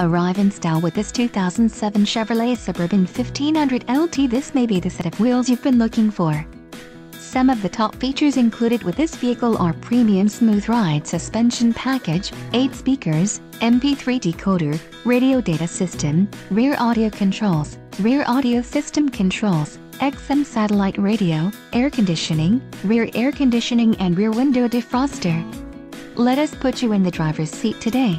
Arrive in style with this 2007 Chevrolet Suburban 1500 LT. This may be the set of wheels you've been looking for. Some of the top features included with this vehicle are premium smooth ride suspension package, 8 speakers, MP3 decoder, radio data system, rear audio controls, rear audio system controls, XM satellite radio, air conditioning, rear air conditioning and rear window defroster. Let us put you in the driver's seat today.